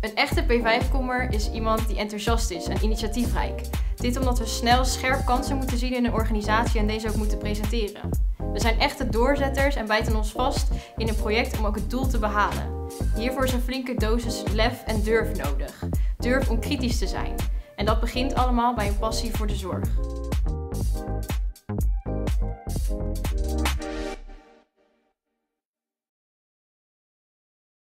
Een echte P5-kommer is iemand die enthousiast is en initiatiefrijk. Dit omdat we snel scherp kansen moeten zien in een organisatie en deze ook moeten presenteren. We zijn echte doorzetters en bijten ons vast in een project om ook het doel te behalen. Hiervoor is een flinke dosis lef en durf nodig. Durf om kritisch te zijn. En dat begint allemaal bij een passie voor de zorg.